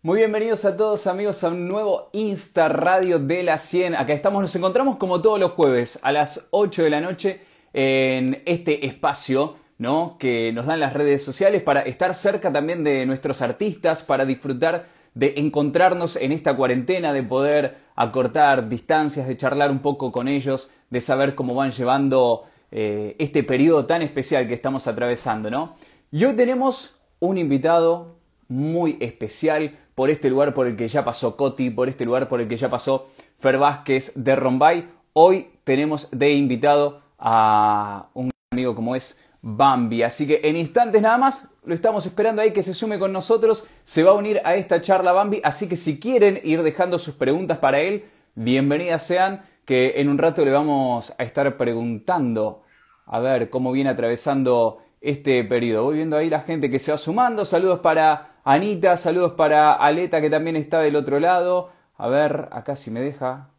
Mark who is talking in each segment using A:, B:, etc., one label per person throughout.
A: Muy bienvenidos a todos amigos a un nuevo Insta Radio de la 100. Acá estamos, nos encontramos como todos los jueves a las 8 de la noche en este espacio ¿no? que nos dan las redes sociales para estar cerca también de nuestros artistas, para disfrutar de encontrarnos en esta cuarentena, de poder acortar distancias, de charlar un poco con ellos, de saber cómo van llevando eh, este periodo tan especial que estamos atravesando, ¿no? Y hoy tenemos un invitado muy especial por este lugar por el que ya pasó Coti, por este lugar por el que ya pasó Fer Vázquez de Rombay. Hoy tenemos de invitado a un amigo como es Bambi. Así que en instantes nada más lo estamos esperando ahí que se sume con nosotros. Se va a unir a esta charla Bambi. Así que si quieren ir dejando sus preguntas para él, bienvenidas sean. Que en un rato le vamos a estar preguntando a ver cómo viene atravesando este periodo. Voy viendo ahí la gente que se va sumando. Saludos para Anita, saludos para Aleta que también está del otro lado. A ver, acá si me deja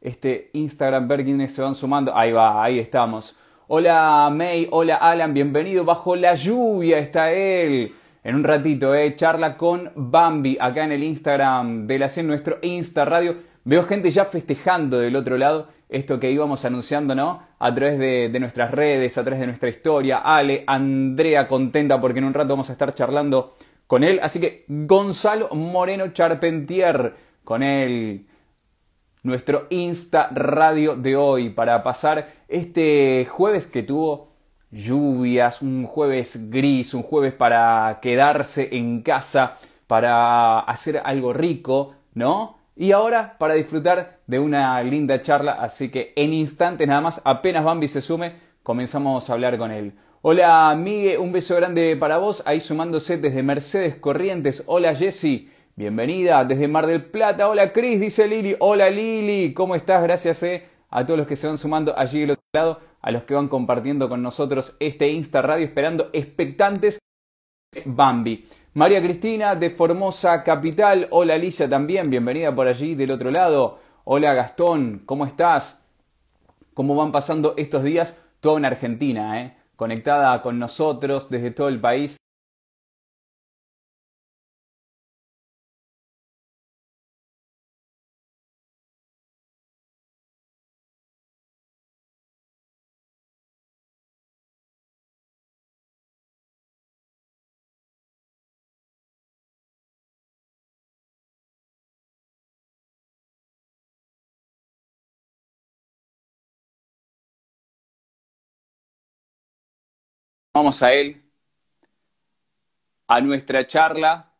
A: este Instagram, ver quiénes se van sumando. Ahí va, ahí estamos. Hola May, hola Alan, bienvenido. Bajo la lluvia está él. En un ratito, eh, charla con Bambi acá en el Instagram de la CEN, nuestro Insta Radio. Veo gente ya festejando del otro lado esto que íbamos anunciando, ¿no? A través de, nuestras redes, a través de nuestra historia. Ale, Andrea contenta porque en un rato vamos a estar charlando con él. Así que Gonzalo Moreno Charpentier con él. Nuestro Insta Radio de hoy para pasar este jueves que tuvo lluvias, un jueves gris, un jueves para quedarse en casa, para hacer algo rico, ¿no? Y ahora para disfrutar de una linda charla, así que en instantes nada más, apenas Bambi se sume, comenzamos a hablar con él. Hola Miguel, un beso grande para vos, ahí sumándose desde Mercedes Corrientes. Hola Jessy, bienvenida desde Mar del Plata. Hola Cris, dice Lili. Hola Lili, ¿cómo estás? Gracias eh, a todos los que se van sumando allí del otro lado, a los que van compartiendo con nosotros este Insta Radio, esperando expectantes Bambi. María Cristina de Formosa Capital. Hola Alicia también, bienvenida por allí del otro lado. Hola Gastón, ¿cómo estás? ¿Cómo van pasando estos días? Todo en Argentina, ¿eh? conectada con nosotros desde todo el país. Vamos a él, a nuestra charla.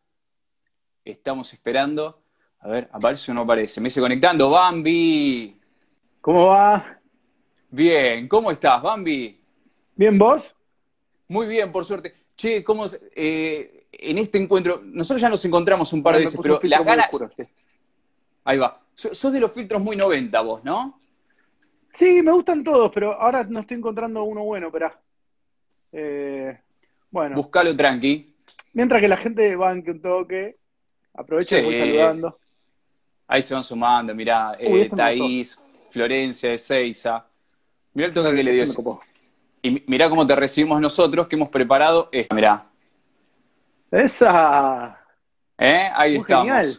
A: Estamos esperando. A ver, ¿aparece o no aparece? Me dice conectando. Bambi.
B: ¿Cómo va?
A: Bien, ¿cómo estás, Bambi?
B: Bien, ¿vos?
A: Muy bien, por suerte. Che, ¿cómo eh, en este encuentro? Nosotros ya nos encontramos un par de veces, pero las ganas. Sí. Ahí va. Sos de los filtros muy 90 vos, ¿no?
B: Sí, me gustan todos, pero ahora no estoy encontrando uno bueno, esperá. Eh, bueno.
A: Buscalo tranqui.
B: Mientras que la gente banque un toque, aprovecha sí. y voy saludando.
A: Ahí se van sumando, mirá,
B: Uy,
A: eh,
B: este
A: Thaís, Florencia de Seiza. Mirá el toque que le dio.
B: Este me copó.
A: Y mirá cómo te recibimos nosotros, que hemos preparado esto, mirá.
B: ¡Esa!
A: ¿Eh? Ahí
B: Muy
A: estamos.
B: genial.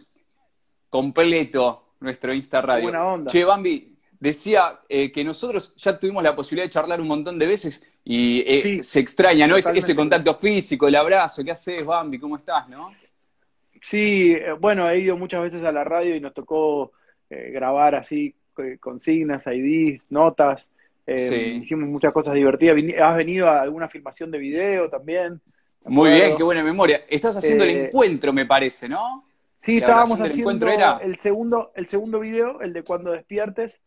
A: Completo nuestro Insta Radio.
B: Buena onda.
A: Che, Bambi, decía eh, que nosotros ya tuvimos la posibilidad de charlar un montón de veces y eh,
B: Sí,
A: se extraña, ¿no? Ese,
B: totalmente.
A: ese contacto físico, el abrazo, ¿qué haces, Bambi? ¿Cómo estás, no?
B: Sí, eh, bueno, he ido muchas veces a la radio y nos tocó eh, grabar así consignas, IDs, notas.
A: Sí.
B: Hicimos muchas cosas divertidas. ¿Has venido a alguna filmación de video también?
A: Muy bien, qué buena memoria. Estás haciendo el encuentro, me parece, ¿no?
B: Sí,
A: La
B: estábamos haciendo
A: era-
B: el segundo, el segundo video, el de cuando despiertes,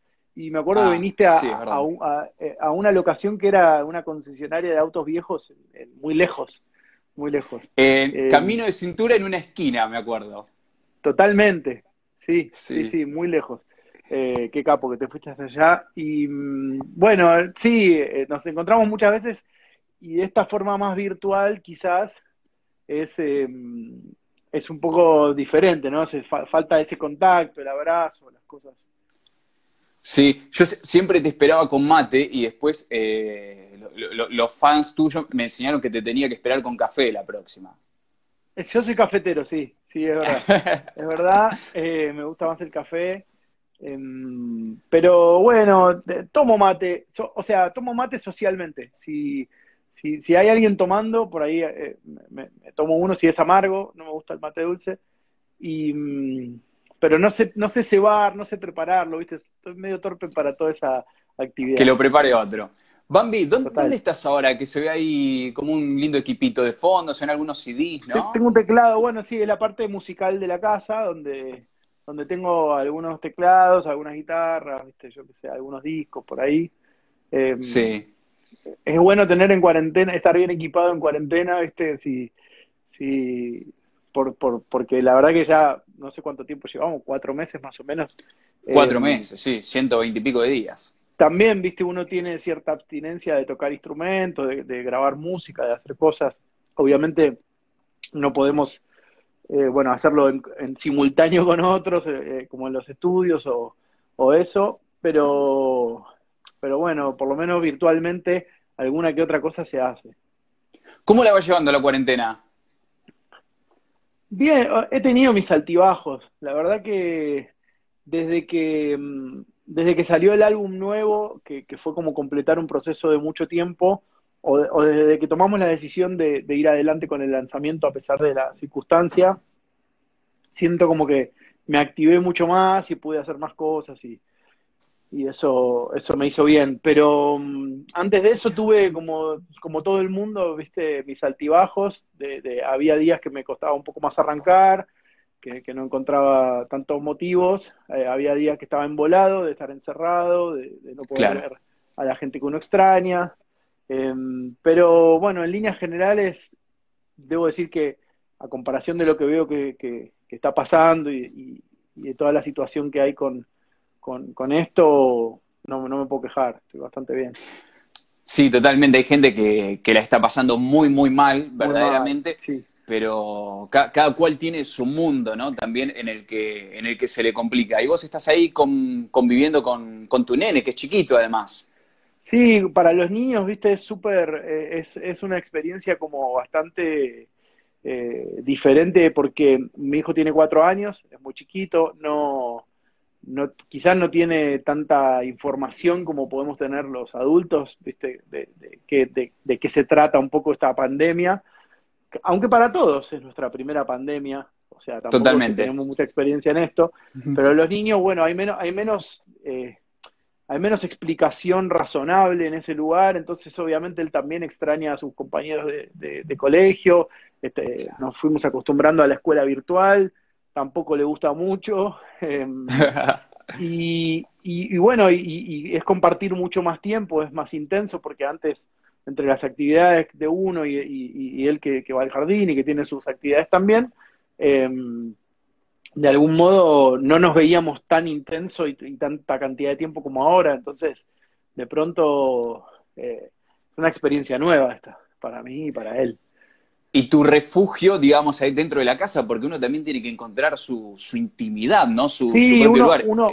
B: y me acuerdo
A: Ah,
B: que viniste a,
A: sí,
B: a un- a- eh, a una locación que era una concesionaria de autos viejos, muy lejos, muy lejos. Eh,
A: Camino de cintura en una esquina, me acuerdo.
B: Totalmente, sí,
A: Sí.
B: sí, sí, muy lejos. Eh, qué capo que te fuiste hasta allá. Y mm, bueno, sí, nos encontramos muchas veces y de esta forma más virtual quizás es, eh, es un poco diferente, ¿no? Se fa- falta ese contacto, el abrazo, las cosas.
A: Sí, yo siempre te esperaba con mate y después eh, lo- lo- los fans tuyos me enseñaron que te tenía que esperar con café la próxima.
B: Eh, Yo soy cafetero, sí, sí, es verdad. es verdad, eh, me gusta más el café. Em, pero bueno, tomo mate, o sea, tomo mate socialmente. Si, si, si hay alguien tomando, por ahí eh, me, tomo uno si es amargo, no me gusta el mate dulce. Y, mm, pero no sé, no sé cebar, no sé prepararlo, ¿viste? Estoy medio torpe para toda esa actividad.
A: Que lo prepare otro. Bambi, ¿dónde, estás ahora? Que se ve ahí como un lindo equipito de fondo, son algunos CDs, ¿no?
B: Tengo un teclado, bueno, sí, es la parte musical de la casa, donde donde tengo algunos teclados, algunas guitarras, ¿viste? yo que sé, algunos discos por ahí.
A: Em, sí.
B: Es bueno tener en cuarentena, estar bien equipado en cuarentena, ¿viste? Si, si, por, por, porque la verdad que ya no sé cuánto tiempo llevamos, cuatro meses más o menos.
A: Cuatro em, meses, sí, ciento veinte y pico de días.
B: También, viste, uno tiene cierta abstinencia de tocar instrumentos, de, de grabar música, de hacer cosas. Obviamente no podemos eh, bueno, hacerlo en, simultáneo con otros, eh, eh, como en los estudios o, eso, pero, pero bueno, por lo menos virtualmente alguna que otra cosa se hace.
A: ¿Cómo la va llevando la cuarentena?
B: Bien, he tenido mis altibajos. La verdad que desde que, mm, desde que salió el álbum nuevo, que, fue como completar un proceso de mucho tiempo, o, desde que tomamos la decisión de, ir adelante con el lanzamiento a pesar de la circunstancia, siento como que me activé mucho más y pude hacer más cosas y, y eso, eso me hizo bien. Pero mm, antes de eso tuve como, como todo el mundo, viste, mis altibajos, de, había días que me costaba un poco más arrancar, que, no encontraba tantos motivos, eh, había días que estaba embolado, de estar encerrado, de, no poder ver a la gente que uno extraña. Em, pero bueno, en líneas generales, debo decir que a comparación de lo que veo que, está pasando y, de toda la situación que hay con, esto, no, no, me puedo quejar, estoy bastante bien.
A: Sí, totalmente. Hay gente que, la está pasando muy, muy mal, verdaderamente. Pero cada, cual tiene su mundo, ¿no? También en el que, en el que se le complica. Y vos estás ahí conviviendo con, con tu nene, que es chiquito además.
B: Sí, para los niños, viste, es súper, eh, es, es, una experiencia como bastante eh, diferente porque mi hijo tiene cuatro años, es muy chiquito, no, no, quizás no tiene tanta información como podemos tener los adultos, viste, de, de, de, qué se trata un poco esta pandemia, aunque para todos es nuestra primera pandemia, o sea, tampoco tenemos mucha experiencia en esto, pero los niños, bueno, hay menos, hay menos eh, hay menos explicación razonable en ese lugar, entonces obviamente él también extraña a sus compañeros de, colegio, este, nos fuimos acostumbrando a la escuela virtual, tampoco le gusta mucho, em, y, bueno, y, es compartir mucho más tiempo, es más intenso, porque antes entre las actividades de uno y, él que, va al jardín y que tiene sus actividades también, em, de algún modo no nos veíamos tan intenso y, tanta cantidad de tiempo como ahora, entonces de pronto eh, es una experiencia nueva esta, para mí y para él.
A: Y tu refugio, digamos, ahí dentro de la casa, porque uno también tiene que encontrar su, su intimidad, ¿no? Su, propio
B: uno,
A: lugar.
B: Uno,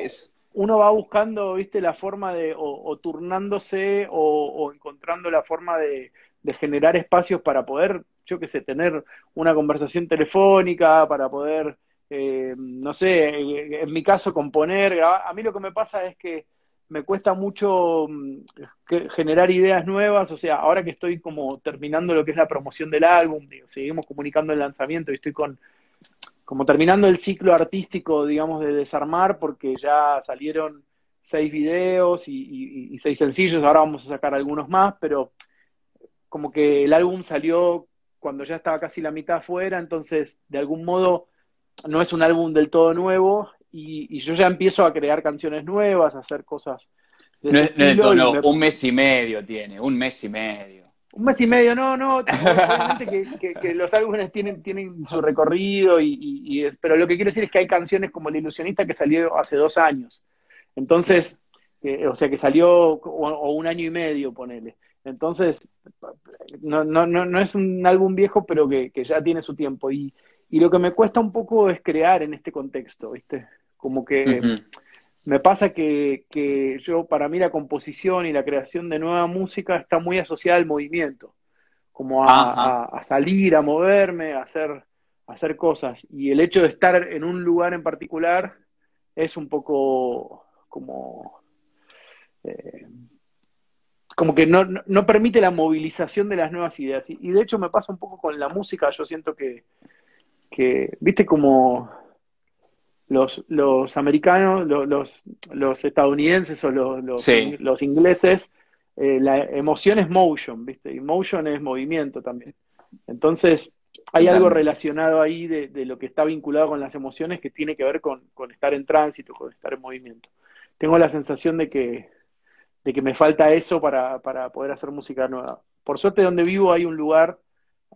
B: uno, va buscando, viste, la forma de, o, turnándose, o, encontrando la forma de, de generar espacios para poder, yo qué sé, tener una conversación telefónica, para poder eh, no sé, en mi caso componer, grabar. A mí lo que me pasa es que me cuesta mucho mm, generar ideas nuevas, o sea, ahora que estoy como terminando lo que es la promoción del álbum, seguimos comunicando el lanzamiento y estoy con como terminando el ciclo artístico, digamos, de desarmar, porque ya salieron seis videos y seis sencillos, ahora vamos a sacar algunos más, pero como que el álbum salió cuando ya estaba casi la mitad afuera, entonces de algún modo no es un álbum del todo nuevo y, yo ya empiezo a crear canciones nuevas, a hacer cosas.
A: De no, no, un mes y medio tiene, un mes y medio.
B: Un mes y medio, no, no, obviamente que, los álbumes tienen, tienen su recorrido, y, pero lo que quiero decir es que hay canciones como El Ilusionista que salió hace dos años. Entonces, o sea, que salió o, un año y medio, ponele. Entonces, no, no, no, no es un álbum viejo, pero que, que ya tiene su tiempo. Y, y lo que me cuesta un poco es crear en este contexto, ¿viste? Como que me pasa que, que, yo, para mí la composición y la creación de nueva música está muy asociada al movimiento, como a, salir, a moverme, a hacer, hacer cosas. Y el hecho de estar en un lugar en particular es un poco como... Eh, como que no, no, permite la movilización de las nuevas ideas. Y, de hecho me pasa un poco con la música, yo siento que, que viste como los, los americanos, los, los, estadounidenses o los, los, ingleses, eh, la emoción es motion, ¿viste? Y motion es movimiento también. Entonces, hay algo relacionado ahí de, de, lo que está vinculado con las emociones que tiene que ver con, con estar en tránsito, con estar en movimiento. Tengo la sensación de que, de que me falta eso para, para poder hacer música nueva. Por suerte, donde vivo hay un lugar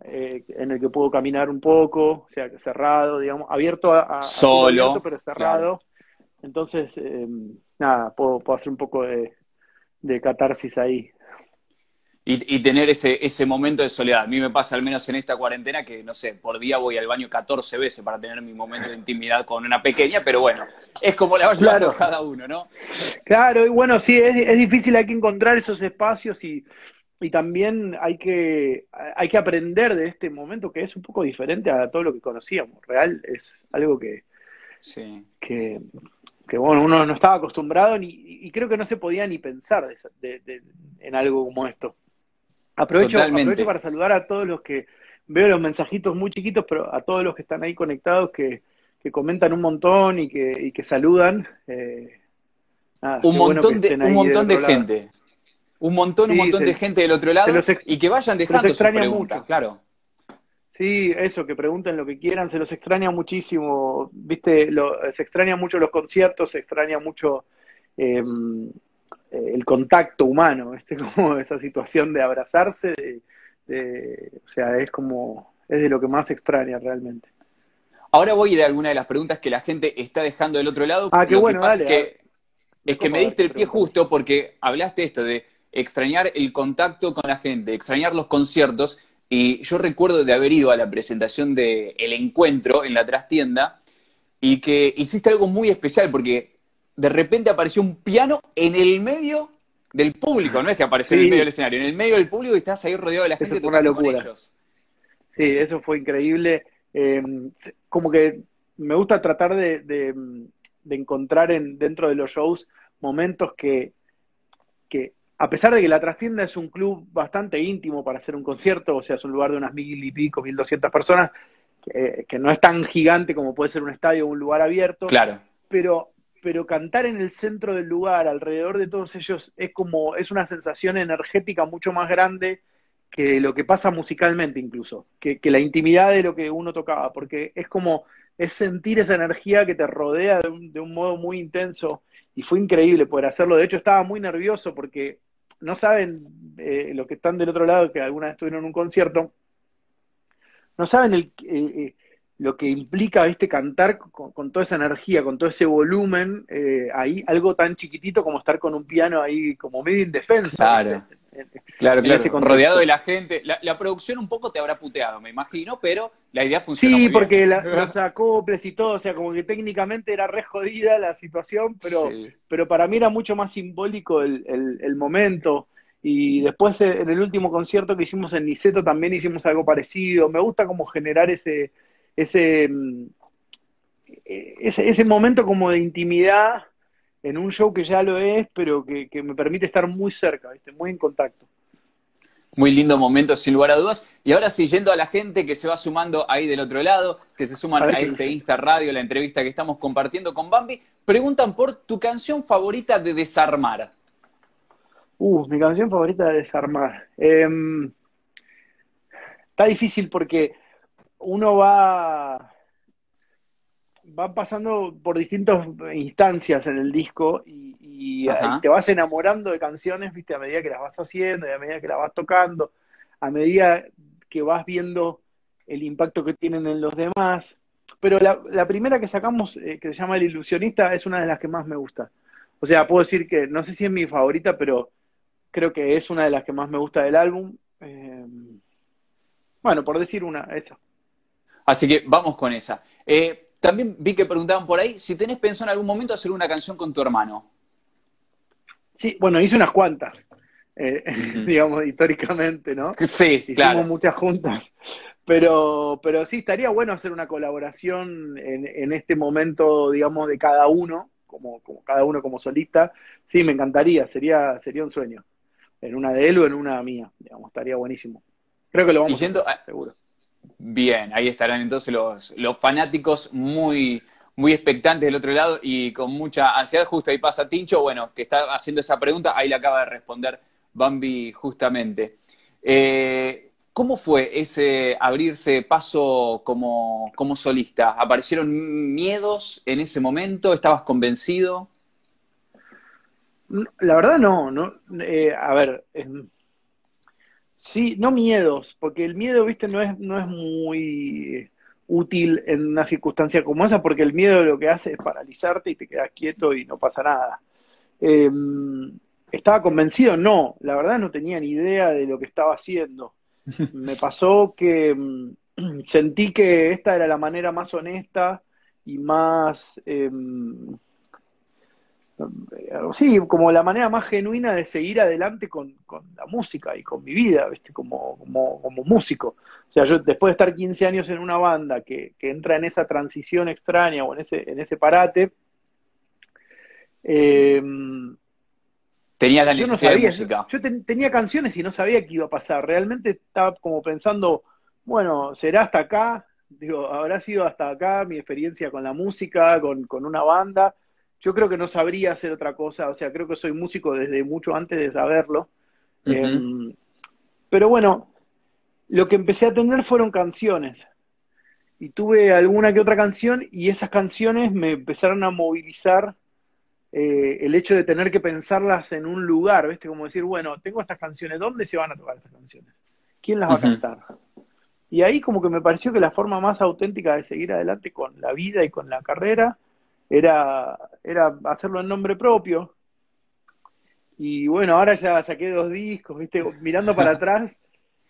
B: eh, en el que puedo caminar un poco, o sea, cerrado, digamos, abierto a...
A: Solo.
B: pero cerrado. Entonces, eh, nada, puedo, puedo, hacer un poco de, de catarsis ahí.
A: Y, y, tener ese, ese momento de soledad. A mí me pasa, al menos en esta cuarentena, que no sé, por día voy al baño 14 veces para tener mi momento de intimidad con una pequeña, pero bueno, es como la va claro. cada uno, ¿no?
B: Claro, y bueno, sí, es, es difícil, hay que encontrar esos espacios y, y también hay que, hay que aprender de este momento que es un poco diferente a todo lo que conocíamos. Real es algo que,
A: sí.
B: que, que bueno, uno no estaba acostumbrado ni, y creo que no se podía ni pensar de, en algo como esto. Aprovecho, aprovecho para saludar a todos los que veo los mensajitos muy chiquitos, pero a todos los que están ahí conectados, que, que comentan un montón y que, y que saludan.
A: Eh, un, montón de, un montón de gente. Un montón, un montón de gente del otro lado y que vayan dejando sus preguntas, mucho. claro.
B: Sí, eso, que pregunten lo que quieran, se los extraña muchísimo, viste, se extraña mucho los conciertos, se extraña mucho em, el contacto humano, ¿viste? como esa situación de abrazarse, o sea, es como, es de lo que más extraña realmente.
A: Ahora voy a ir a alguna de las preguntas que la gente está dejando del otro lado.
B: Ah, qué bueno,
A: Es que, es que me diste el pie justo porque hablaste esto de extrañar el contacto con la gente, extrañar los conciertos. Y yo recuerdo de haber ido a la presentación de El Encuentro en la trastienda y que hiciste algo muy especial porque de repente apareció un piano en el medio del público, no es que apareció en el medio del escenario, en el medio del público y estás ahí rodeado de la gente.
B: Eso fue una locura. Sí, eso fue increíble. Eh, como que me gusta tratar de, de, encontrar en, dentro de los shows momentos que, que a pesar de que la trastienda es un club bastante íntimo para hacer un concierto, o sea, es un lugar de unas mil y pico, mil doscientas personas, que, no es tan gigante como puede ser un estadio o un lugar abierto.
A: Claro.
B: Pero, pero cantar en el centro del lugar, alrededor de todos ellos, es como, es una sensación energética mucho más grande que lo que pasa musicalmente incluso, que, que la intimidad de lo que uno tocaba, porque es como, es sentir esa energía que te rodea de un, de un modo muy intenso y fue increíble poder hacerlo. De hecho, estaba muy nervioso porque no saben, eh, los que están del otro lado, que alguna vez estuvieron en un concierto, no saben el, eh, eh, lo que implica ¿viste? cantar con, toda esa energía, con todo ese volumen, ahí algo tan chiquitito como estar con un piano ahí como medio indefenso.
A: Claro. Claro, claro. Rodeado de la gente. La, producción un poco te habrá puteado, me imagino, pero la idea funciona.
B: Sí, porque los acoples y todo, o sea, como que técnicamente era re jodida la situación, pero, pero para mí era mucho más simbólico el, el, momento. Y después eh, en el último concierto que hicimos en Niceto también hicimos algo parecido. Me gusta como generar ese, ese, mm, e, ese, ese momento como de intimidad en un show que ya lo es, pero que, me permite estar muy cerca, ¿viste? muy en contacto.
A: Muy lindo momento, sin lugar a dudas. Y ahora sí, yendo a la gente que se va sumando ahí del otro lado, que se suman a, este Insta Radio, la entrevista que estamos compartiendo con Bambi, preguntan por tu canción favorita de Desarmar.
B: Uh, mi canción favorita de Desarmar. Em, está difícil porque uno va pasando por distintas instancias en el disco y, te vas enamorando de canciones, viste, a medida que las vas haciendo y a medida que las vas tocando, a medida que vas viendo el impacto que tienen en los demás. Pero la, primera que sacamos, eh, que se llama El Ilusionista, es una de las que más me gusta. O sea, puedo decir que, no sé si es mi favorita, pero creo que es una de las que más me gusta del álbum. Eh, bueno, por decir una, esa.
A: Así que vamos con esa. Eh, también vi que preguntaban por ahí si tenés pensado en algún momento hacer una canción con tu hermano.
B: Sí, bueno, hice unas cuantas, eh, digamos, históricamente, ¿no?
A: Sí,
B: Hicimos muchas juntas. Pero, pero sí, estaría bueno hacer una colaboración en, en este momento, digamos, de cada uno, como, como cada uno como solista. Sí, me encantaría, sería, sería un sueño. En una de él o en una mía, digamos, estaría buenísimo. Creo que lo vamos
A: Y
B: a hacer, seguro.
A: Bien, ahí estarán entonces los, los fanáticos muy, muy expectantes del otro lado y con mucha ansiedad. Justo ahí pasa Tincho, bueno, que está haciendo esa pregunta, ahí le acaba de responder Bambi justamente. Eh, ¿Cómo fue ese abrirse paso como, como solista? ¿Aparecieron miedos en ese momento? ¿Estabas convencido?
B: La verdad no, no, eh, a ver, em, sí, no miedos, porque el miedo, viste, no es, no es muy útil en una circunstancia como esa, porque el miedo lo que hace es paralizarte y te quedas quieto y no pasa nada. Em, ¿estaba convencido? No, la verdad no tenía ni idea de lo que estaba haciendo. Me pasó que mm, sentí que esta era la manera más honesta y más, em, eh, sí, como la manera más genuina de seguir adelante con, con la música y con mi vida, ¿viste? Como, como, como músico. O sea, yo después de estar 15 años en una banda que, que entra en esa transición extraña o en ese, en ese parate, eh,
A: Tenías la
B: yo no
A: de
B: sabía,
A: música.
B: yo, yo ten- tenía canciones y no sabía qué iba a pasar. Realmente estaba como pensando, bueno, será hasta acá, digo, habrá sido hasta acá mi experiencia con la música, con, con una banda. Yo creo que no sabría hacer otra cosa, o sea, creo que soy músico desde mucho antes de saberlo. Em, pero bueno, lo que empecé a tener fueron canciones. Y tuve alguna que otra canción y esas canciones me empezaron a movilizar eh, el hecho de tener que pensarlas en un lugar, ¿viste? Como decir, bueno, tengo estas canciones, ¿dónde se van a tocar estas canciones? ¿Quién las va a cantar? Y ahí como que me pareció que la forma más auténtica de seguir adelante con la vida y con la carrera era, era hacerlo en nombre propio. Y bueno, ahora ya saqué dos discos, ¿viste? Mirando para atrás,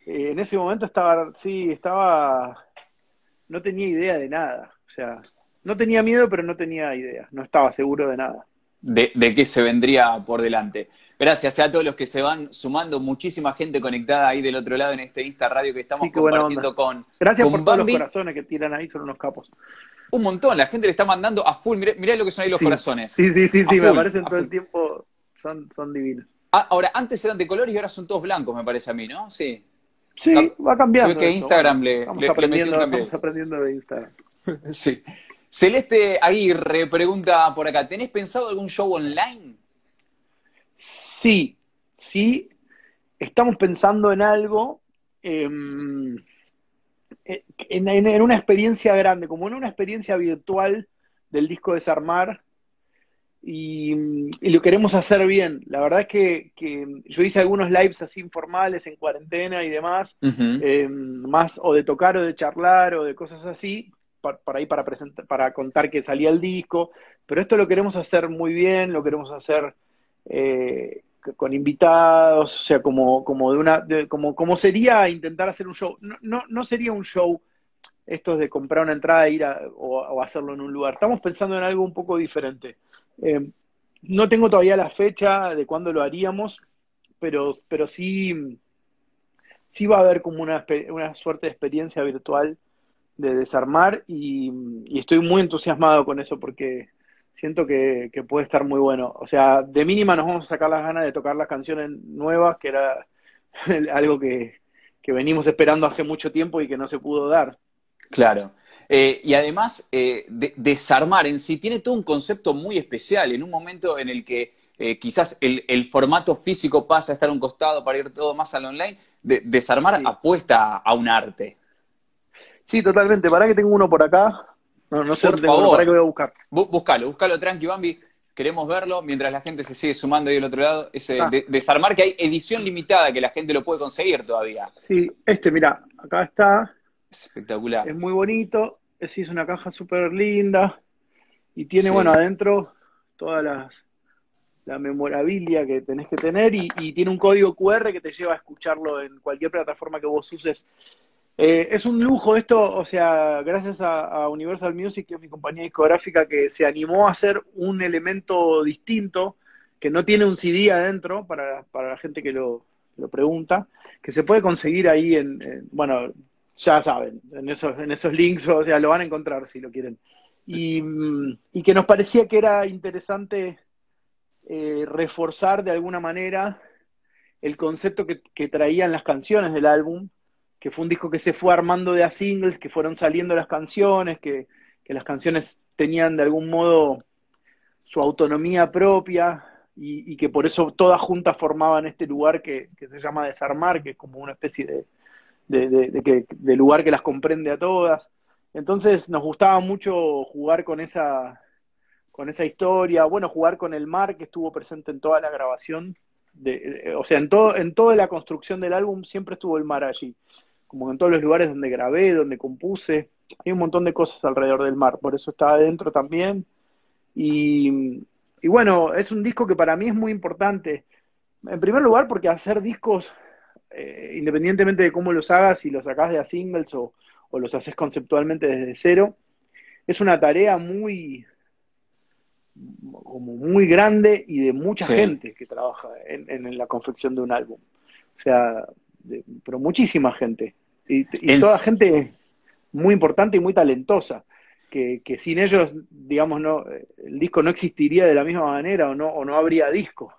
B: eh, en ese momento estaba, sí, estaba, no tenía idea de nada. O sea, no tenía miedo, pero no tenía idea, no estaba seguro de nada.
A: de, de qué se vendría por delante. Gracias a todos los que se van sumando, muchísima gente conectada ahí del otro lado en este Insta Radio que estamos
B: Sí,
A: compartiendo con,
B: Gracias
A: con
B: por todos los corazones que tiran ahí, son unos capos.
A: Un montón, la gente le está mandando a full. Mirá, mirá lo que son ahí los
B: Sí.
A: corazones.
B: Sí, sí, sí, sí, me aparecen todo el tiempo, son, son divinos.
A: Ah, ahora, antes eran de colores y ahora son todos blancos, me parece a mí, ¿no? Sí.
B: Sí, va cambiando.
A: ve que
B: eso,
A: Instagram
B: bueno,
A: le- le- le
B: aprendiendo,
A: cambio.
B: estamos aprendiendo de Instagram.
A: sí. Celeste Aguirre pregunta por acá, ¿tenés pensado algún show online?
B: Sí, sí, estamos pensando en algo, em, en, en- en una experiencia grande, como en una experiencia virtual del disco Desarmar, y, y lo queremos hacer bien. La verdad es que, que yo hice algunos lives así informales en cuarentena y demás, eh, más o de tocar o de charlar o de cosas así, pa- para, ahí para presentar, para contar que salía el disco, pero esto lo queremos hacer muy bien, lo queremos hacer eh, con invitados, o sea, como, como de una, de- como, como sería intentar hacer un show. No, no, no sería un show esto de comprar una entrada e ir a, o, o hacerlo en un lugar. Estamos pensando en algo un poco diferente. Eh, no tengo todavía la fecha de cuándo lo haríamos, pero, pero sí, sí va a haber como una, una suerte de experiencia virtual de desarmar y estoy muy entusiasmado con eso porque siento que, que puede estar muy bueno. O sea, de mínima nos vamos a sacar las ganas de tocar las canciones nuevas, que era algo que, que venimos esperando hace mucho tiempo y que no se pudo dar.
A: Claro. Eh, y además, eh, de- desarmar en sí tiene todo un concepto muy especial. En un momento en el que eh, quizás el, el formato físico pasa a estar a un costado para ir todo más al online, de- desarmar
B: Sí.
A: apuesta a un arte.
B: Sí, totalmente. Para que tengo uno por acá. No, no sé
A: Por
B: dónde
A: favor.
B: para que voy a buscar.
A: Bú- Búscalo, búscalo tranqui, Bambi. Queremos verlo mientras la gente se sigue sumando ahí del otro lado. Ese
B: Ah.
A: de- desarmar que hay edición limitada que la gente lo puede conseguir todavía.
B: Sí, este, mira, acá está.
A: Es espectacular.
B: Es muy bonito. Es, es una caja súper linda. Y tiene,
A: Sí.
B: bueno, adentro todas las la memorabilia que tenés que tener y, y tiene un código QR que te lleva a escucharlo en cualquier plataforma que vos uses. Eh, es un lujo esto, o sea, gracias a, Universal Music, que es mi compañía discográfica, que se animó a hacer un elemento distinto, que no tiene un CD adentro, para, para la gente que lo, pregunta, que se puede conseguir ahí en, en- bueno, ya saben, en esos, en esos links, o sea, lo van a encontrar si lo quieren. Y, y que nos parecía que era interesante eh, reforzar de alguna manera el concepto que, que, traían las canciones del álbum, que fue un disco que se fue armando de a singles, que fueron saliendo las canciones, que, que las canciones tenían de algún modo su autonomía propia y, que por eso todas juntas formaban este lugar que, se llama Desarmar, que es como una especie de, de lugar que las comprende a todas. Entonces nos gustaba mucho jugar con esa, con esa historia, bueno, jugar con el mar que estuvo presente en toda la grabación, de, o sea, en, todo, en toda la construcción del álbum siempre estuvo el mar allí, como en todos los lugares donde grabé, donde compuse, hay un montón de cosas alrededor del mar, por eso estaba adentro también. Y, y bueno, es un disco que para mí es muy importante, en primer lugar porque hacer discos, eh, independientemente de cómo los hagas, si los sacás de a singles o, o los haces conceptualmente desde cero, es una tarea muy como muy grande y de mucha sí. gente que trabaja en, en, la confección de un álbum. O sea, de, pero muchísima gente. Y, toda gente muy importante y muy talentosa. Que, que, sin ellos, digamos, no, el disco no existiría de la misma manera o no, o no habría disco.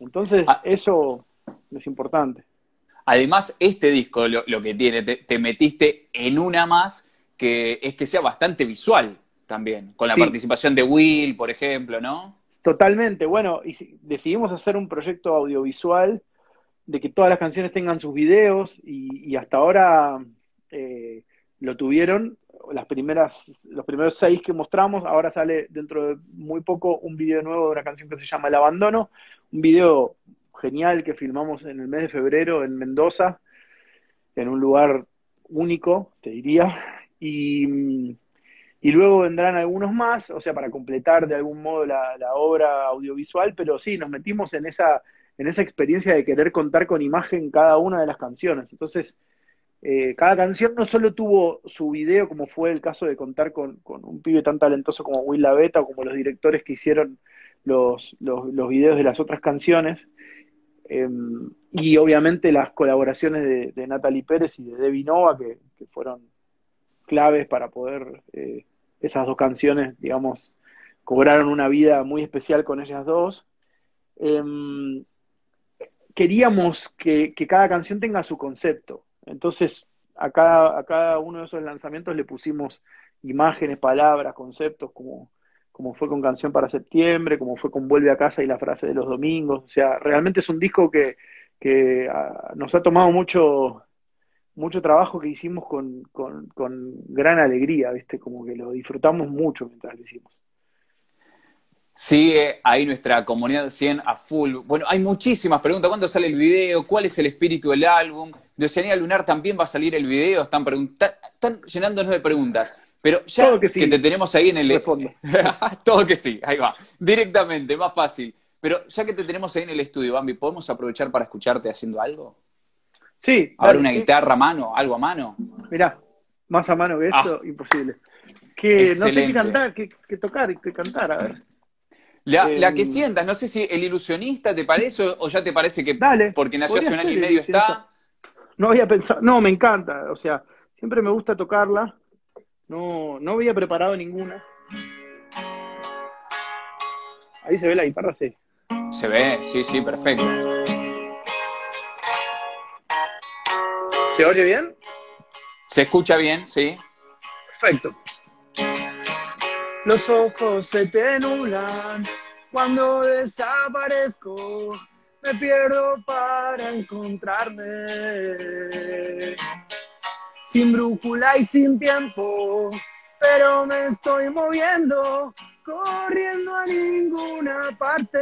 B: Entonces, ah. eso es importante.
A: Además, este disco lo, lo que tiene, te, te, metiste en una más que es que sea bastante visual también, con la sí. participación de Will, por ejemplo, ¿no?
B: Totalmente, bueno, y decidimos hacer un proyecto audiovisual de que todas las canciones tengan sus videos y, hasta ahora eh, lo tuvieron. Las primeras, los primeros seis que mostramos, ahora sale dentro de muy poco un video nuevo de una canción que se llama El Abandono, un video genial que filmamos en el mes de febrero en Mendoza, en un lugar único, te diría, y, y luego vendrán algunos más, o sea, para completar de algún modo la, obra audiovisual, pero sí, nos metimos en esa, en esa experiencia de querer contar con imagen cada una de las canciones. Entonces, eh, cada canción no solo tuvo su video, como fue el caso de contar con, un pibe tan talentoso como Will Lavetta o como los directores que hicieron los, los, videos de las otras canciones, eh, y obviamente las colaboraciones de, Natalie Pérez y de Debbie Nova, que, fueron claves para poder, eh, esas dos canciones, digamos, cobraron una vida muy especial con ellas dos. Eh, queríamos que, cada canción tenga su concepto. Entonces, a cada, a cada uno de esos lanzamientos le pusimos imágenes, palabras, conceptos, como, como fue con Canción para Septiembre, como fue con Vuelve a casa y la frase de los domingos. O sea, realmente es un disco que, uh, nos ha tomado mucho, mucho trabajo que hicimos con, con, con, gran alegría, ¿viste? Como que lo disfrutamos mucho mientras lo hicimos.
A: Sigue ahí nuestra comunidad 100 a full. Bueno, hay muchísimas preguntas. ¿Cuándo sale el video? ¿Cuál es el espíritu del álbum? De Oceanía Lunar también va a salir el video. Están, están llenándonos de preguntas. Pero ya Todo que, sí. que, te tenemos ahí en el... Todo que sí, ahí va. Directamente, más fácil. Pero ya que te tenemos ahí en el estudio, Bambi, ¿podemos aprovechar para escucharte haciendo algo?
B: Sí.
A: ¿Habrá una guitarra a mano? ¿Algo a mano?
B: Mirá, más a mano que esto, ah, imposible. Que excelente. no sé qué cantar, qué, qué tocar, qué cantar, a ver.
A: La, eh, la, que sientas, no sé si el ilusionista te parece o ya te parece que
B: dale,
A: porque nació hace un año y medio está.
B: No había pensado, no, me encanta, o sea, siempre me gusta tocarla no, no había preparado ninguna. Ahí se ve la guitarra, sí.
A: Se ve, sí, sí, perfecto.
B: ¿Se oye bien?
A: Se escucha bien, sí.
B: Perfecto. Los ojos se te nublan cuando desaparezco. Me pierdo para encontrarme sin brújula y sin tiempo, pero me estoy moviendo, corriendo a ninguna parte.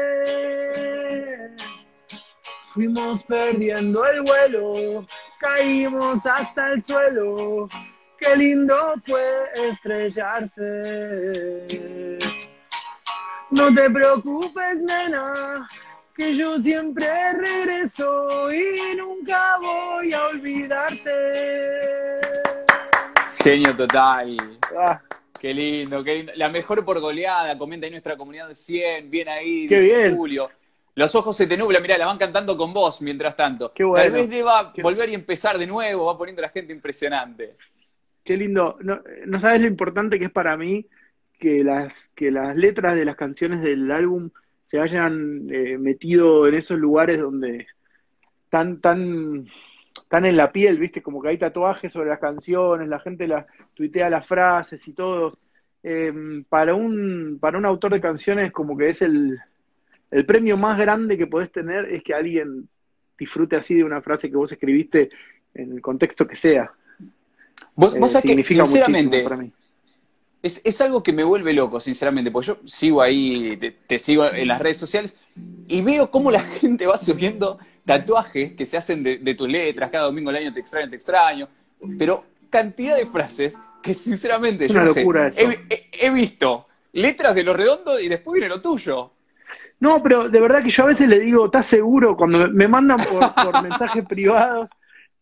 B: Fuimos perdiendo el vuelo, caímos hasta el suelo, qué lindo fue estrellarse. No te preocupes, nena, que yo siempre regreso y nunca voy a olvidarte.
A: Genio total. Ah. Qué lindo, qué lindo. La mejor por goleada, comenta ahí nuestra comunidad de 100, bien ahí,
B: qué bien.
A: Julio. Los ojos se te nublan, mirá, la van cantando con vos mientras tanto.
B: Qué bueno.
A: Tal vez deba
B: Qué-
A: volver y empezar de nuevo, va poniendo la gente impresionante.
B: Qué lindo. No, sabes lo importante que es para mí que las, que las letras de las canciones del álbum se hayan eh, metido en esos lugares donde tan, tan, en la piel, ¿viste? Como que hay tatuajes sobre las canciones, la gente la, tuitea las frases y todo. Eh, para un, para un autor de canciones, como que es el, el premio más grande que podés tener es que alguien disfrute así de una frase que vos escribiste en el contexto que sea.
A: Vos,
B: Eh,
A: vos sabés que, sinceramente,
B: muchísimo para mí.
A: Es, es algo que me vuelve loco, sinceramente, porque yo sigo ahí, te, te sigo en las redes sociales y veo cómo la gente va subiendo tatuajes que se hacen de, de tus letras, cada domingo del año te extraño, te extraño, pero cantidad de frases que sinceramente
B: Es
A: yo
B: una
A: no sé,
B: locura eso.
A: he, he- he visto letras de lo redondo y después viene lo tuyo.
B: No, pero de verdad que yo a veces le digo, ¿estás seguro? Cuando me- me mandan por, por mensajes privados,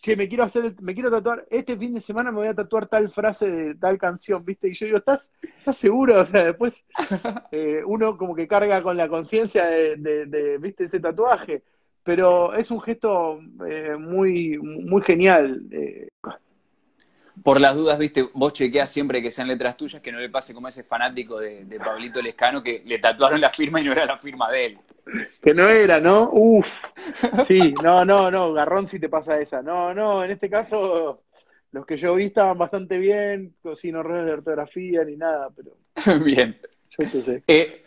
B: che, me quiero hacer, me quiero tatuar, este fin de semana me voy a tatuar tal frase de tal canción, ¿viste? Y yo digo, ¿estás, estás seguro? O sea, después eh, uno como que carga con la conciencia de, de- de, ¿viste? Ese tatuaje. Pero es un gesto eh, muy, muy genial. eh,
A: Por las dudas, viste, vos chequeás siempre que sean letras tuyas, que no le pase como ese fanático de, de Pablito Lescano que le tatuaron la firma y no era la firma de él.
B: Que no era, ¿no? Uf. Sí, no, no, no, Garrón si te pasa esa. No, no, en este caso los que yo vi estaban bastante bien, sin errores de ortografía ni nada, pero
A: Bien.
B: yo qué sé.
A: Eh,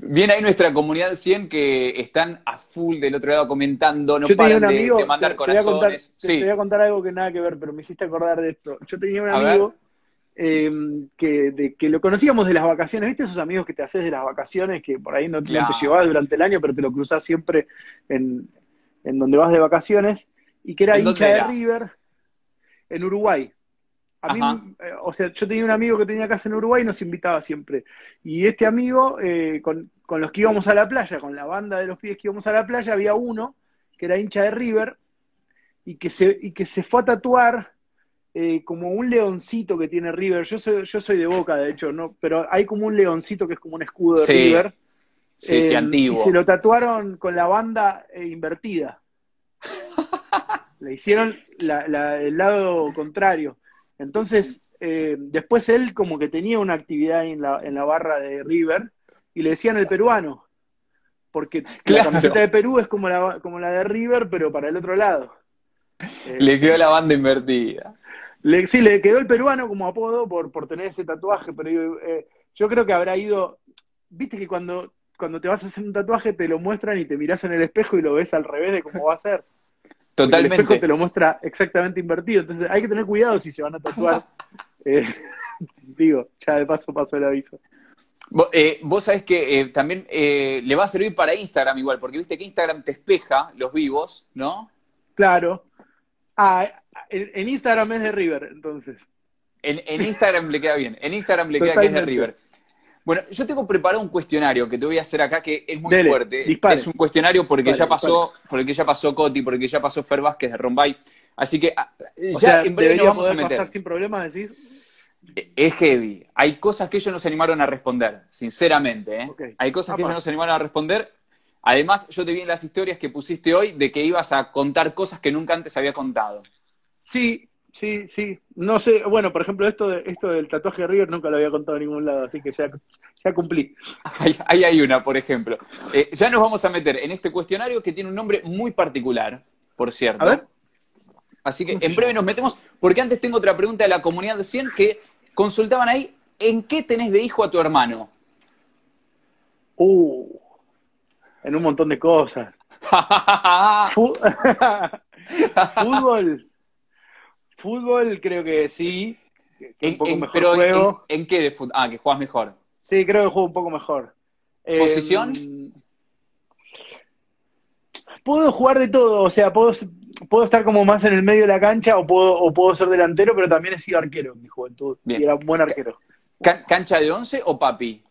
A: viene ahí nuestra comunidad 100 que están a full del otro lado comentando, no
B: yo tenía
A: paran
B: un
A: de,
B: amigo,
A: de mandar
B: te, te voy contar,
A: corazones.
B: te,
A: Sí,
B: te voy a contar algo que nada que ver, pero me hiciste acordar de esto. Yo tenía un
A: A
B: amigo eh, que, de, que lo conocíamos de las vacaciones, ¿viste esos amigos que te haces de las vacaciones, que por ahí no, no
A: Claro.
B: te llevas durante el año, pero te lo cruzás siempre en, en donde vas de vacaciones, y que era
A: ¿En dónde
B: hincha de? River en Uruguay. A mí, eh, o sea, yo tenía un amigo que tenía casa en Uruguay y nos invitaba siempre. Y este amigo, eh, con, con los que íbamos a la playa, con la banda de los pibes que íbamos a la playa, había uno que era hincha de River y que se, y que se fue a tatuar eh, como un leoncito que tiene River. Yo soy, yo soy de Boca, de hecho, no, pero hay como un leoncito que es como un escudo de
A: Sí,
B: River.
A: sí, sí,
B: Eh,
A: antiguo.
B: Y se lo tatuaron con la banda eh, invertida. Le hicieron la- la- el lado contrario. Entonces, eh, después él como que tenía una actividad en la, en la barra de River y le decían el peruano. Porque
A: Claro.
B: la camiseta de Perú es como la, como la de River, pero para el otro lado. Eh,
A: Le quedó la banda invertida.
B: le- sí, le quedó el peruano como apodo por, por tener ese tatuaje, pero yo, eh, yo creo que habrá ido. Viste que cuando, cuando te vas a hacer un tatuaje te lo muestran y te mirás en el espejo y lo ves al revés de cómo va a ser. Porque El espejo
A: Totalmente.
B: te lo muestra exactamente invertido. Entonces hay que tener cuidado si se van a tatuar. Eh, digo, ya de paso pasó el aviso.
A: Vos, eh, vos sabés que eh, también eh, le va a servir para Instagram igual, porque viste que Instagram te espeja los vivos, ¿no?
B: Claro. Ah, en, en Instagram es de River, entonces.
A: En, en Instagram le queda bien. En Instagram le queda que es de
B: Totalmente.
A: River. Bueno, yo tengo preparado un cuestionario que te voy a hacer acá que es muy
B: Dele,
A: fuerte.
B: dispare.
A: Es un cuestionario porque
B: Dispare,
A: ya pasó, por el que ya pasó Coti, por el que ya pasó Fer Vázquez de Rombay. Así que ah, ya
B: O sea,
A: en breve nos vamos a meter.
B: pasar sin problemas, decís.
A: Es heavy. Hay cosas que ellos no se animaron a responder, sinceramente. ¿eh? Hay cosas que ellos no se animaron a responder. Además, yo te vi en las historias que pusiste hoy de que ibas a contar cosas que nunca antes había contado.
B: Sí, sí, sí. No sé, bueno, por ejemplo, esto de, esto del tatuaje de River nunca lo había contado en ningún lado, así que ya, ya cumplí.
A: Ahí, ahí hay una, por ejemplo. Eh, ya nos vamos a meter en este cuestionario que tiene un nombre muy particular, por cierto.
B: A ver.
A: Así que
B: ¿Cómo se
A: en breve nos metemos, porque antes tengo otra pregunta de la comunidad de 100 que consultaban ahí, ¿en qué tenés de hijo a tu hermano?
B: Uh, en un montón de cosas. Fútbol. Fútbol creo que sí. que-
A: En-
B: un poco
A: en-
B: mejor
A: pero
B: juego.
A: en qué de fútbol? Ah, que jugás mejor.
B: Sí, creo que juego un poco mejor. Eh,
A: ¿Posición?
B: puedo jugar de todo, o sea, puedo, puedo estar como más en el medio de la cancha o puedo, o puedo ser delantero, pero también he sido arquero en mi juventud.
A: Bien.
B: Y era un buen arquero.
A: Can- ¿Cancha de 11 o papi?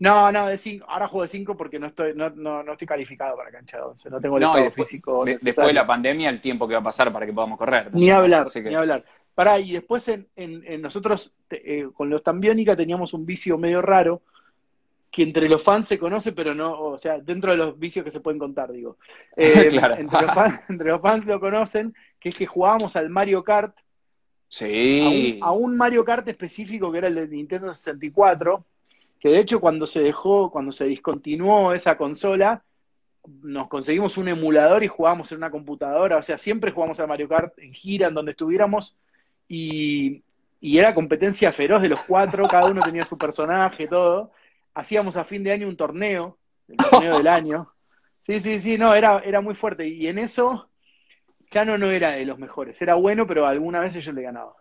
B: No, no, de cinco. Ahora juego de 5 porque no estoy, no, no, no estoy calificado para cancha de 11. No tengo el
A: No,
B: estado
A: después,
B: físico
A: de- después de la pandemia, el tiempo que va a pasar para que podamos correr.
B: Ni hablar,
A: que-
B: ni hablar. Pará, y después en, en- en nosotros te- eh, con los Tambiónica teníamos un vicio medio raro, que entre los fans se conoce, pero no, o sea, dentro de los vicios que se pueden contar, digo. Eh,
A: Claro.
B: entre, los fans, entre los fans lo conocen, que es que jugábamos al Mario Kart, a
A: Sí.
B: un, a un Mario Kart específico que era el de Nintendo 64, que de hecho cuando se dejó, cuando se discontinuó esa consola, nos conseguimos un emulador y jugábamos en una computadora, o sea, siempre jugamos al Mario Kart en gira, en donde estuviéramos, y, y era competencia feroz de los cuatro, cada uno tenía su personaje, todo. Hacíamos a fin de año un torneo, el torneo del año. Sí, sí, sí, no, era, era muy fuerte, y en eso ya no, era de los mejores, era bueno, pero alguna vez yo le ganaba.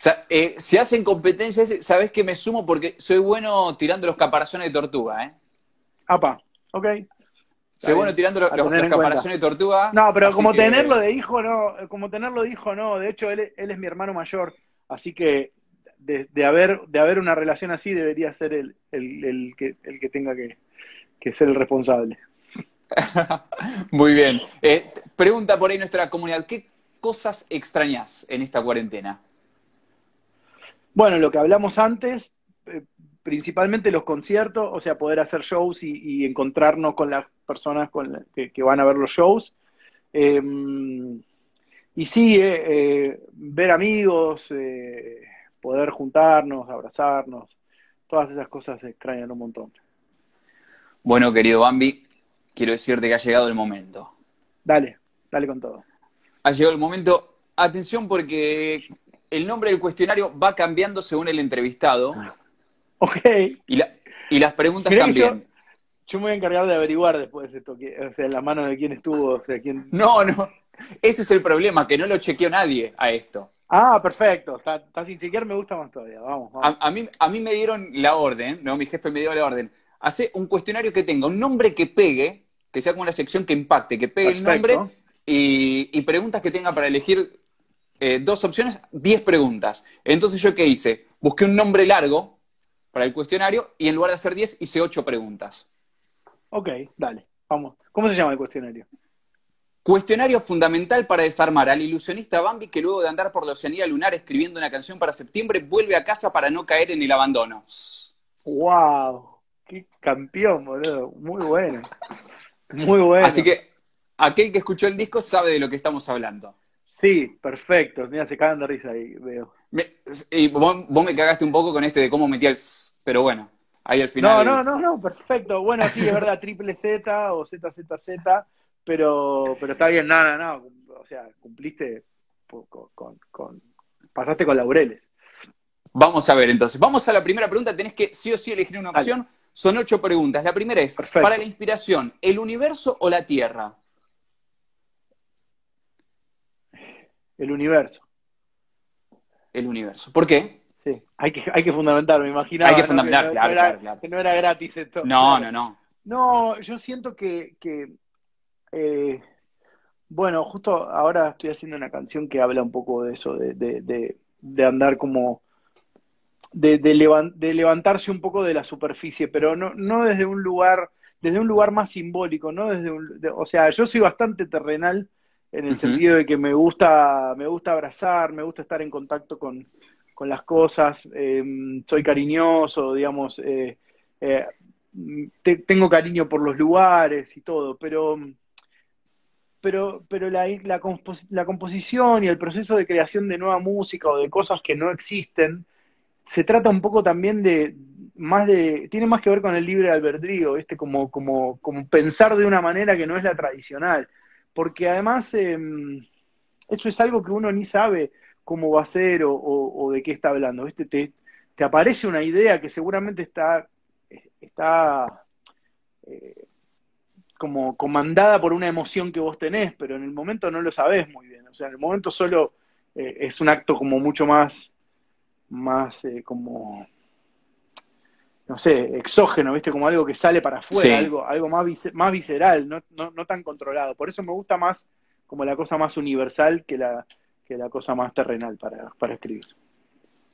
A: Sea, eh, si hacen competencias, sabes que me sumo porque soy bueno tirando los caparazones de tortuga, ¿eh?
B: Apa, ok.
A: Soy bueno tirando los, caparazones de tortuga.
B: No, pero como
A: que-
B: tenerlo de hijo, no, como tenerlo de hijo, no. De hecho, él, él es mi hermano mayor, así que de, de haber, de haber una relación así debería ser el, el, el que, el que tenga que, que ser el responsable.
A: Muy bien. Eh, pregunta por ahí nuestra comunidad, ¿qué cosas extrañas en esta cuarentena?
B: Bueno, lo que hablamos antes, eh, principalmente los conciertos, o sea, poder hacer shows y, y encontrarnos con las personas con la- que, que van a ver los shows. Eh, y sí, eh, eh, ver amigos, poder juntarnos, abrazarnos, todas esas cosas se extrañan un montón.
A: Bueno, querido Bambi, quiero decirte que ha llegado el momento.
B: Dale, dale con todo.
A: Ha llegado el momento. Atención porque el nombre del cuestionario va cambiando según el entrevistado
B: Ok,
A: y, la- y las preguntas
B: Mirá
A: también.
B: yo me voy a encargar de averiguar después esto, que, o sea, la mano de quién estuvo, o sea, quién...
A: No, no. Ese es el problema, que no lo chequeó nadie a esto.
B: Ah, perfecto, está, está sin chequear, me gusta más todavía, vamos, vamos.
A: A, a mí, a mí me dieron la orden, ¿no? Mi jefe me dio la orden. Hace un cuestionario que tenga un nombre que pegue, que sea como una sección que impacte, que pegue el nombre y, y preguntas que tenga para elegir eh, dos opciones, diez preguntas. Entonces, ¿yo qué hice? Busqué un nombre largo para el cuestionario y en lugar de hacer diez, hice ocho preguntas.
B: Ok, dale, vamos. ¿Cómo se llama el cuestionario?
A: Cuestionario fundamental para desarmar al ilusionista Bambi que luego de andar por la Oceanía lunar escribiendo una canción para septiembre vuelve a casa para no caer en el abandono.
B: ¡Wow! ¡Qué campeón, boludo! Muy bueno. Muy bueno.
A: Así que aquel que escuchó el disco sabe de lo que estamos hablando.
B: Sí, perfecto. Mira, se cagan de risa ahí, veo.
A: Me- y vos, vos me cagaste un poco con este de cómo metí el pero bueno, ahí al
B: No,
A: final.
B: no, no, no, perfecto. Bueno, sí, es verdad, triple Z o ZZZ, pero, pero está bien, no, no, no. O sea, cumpliste con, con, con- pasaste con laureles.
A: Vamos a ver entonces. Vamos a la primera pregunta. Tenés que sí o sí elegir una
B: Dale.
A: opción. Son ocho preguntas. La primera es,
B: Perfecto.
A: para la inspiración, ¿el universo o la Tierra?
B: El universo.
A: El universo. ¿Por qué?
B: Sí, hay que, hay que fundamentar, me imaginaba.
A: Hay que
B: ¿no?
A: fundamentar,
B: no- no
A: claro,
B: era,
A: claro, claro.
B: que no era gratis esto.
A: No,
B: Claro.
A: no, no.
B: No, yo siento que, que eh, bueno, justo ahora estoy haciendo una canción que habla un poco de eso, de, de, de, de andar como, de, de, levan- de levantarse un poco de la superficie, pero no, no desde un lugar, desde un lugar más simbólico, no desde un, o sea, yo soy bastante terrenal en el sentido de que me gusta, me gusta abrazar, me gusta estar en contacto con, con las cosas, eh, soy cariñoso, digamos, eh, eh, te- tengo cariño por los lugares y todo, pero, pero, pero la, la, compos- la composición y el proceso de creación de nueva música o de cosas que no existen, se trata un poco también de, más de, tiene más que ver con el libre albedrío, ¿viste? Como, como, como pensar de una manera que no es la tradicional, porque además eh, eso es algo que uno ni sabe cómo va a ser o, de qué está hablando, ¿viste? Te, te aparece una idea que seguramente está, está eh, como comandada por una emoción que vos tenés, pero en el momento no lo sabés muy bien, o sea, en el momento solo eh, es un acto como mucho más, más eh, como, no sé, exógeno, ¿viste? Como algo que sale para afuera,
A: Sí.
B: algo, algo más, vis- más visceral, no, no, no tan controlado. Por eso me gusta más como la cosa más universal que la, que la cosa más terrenal para, para escribir.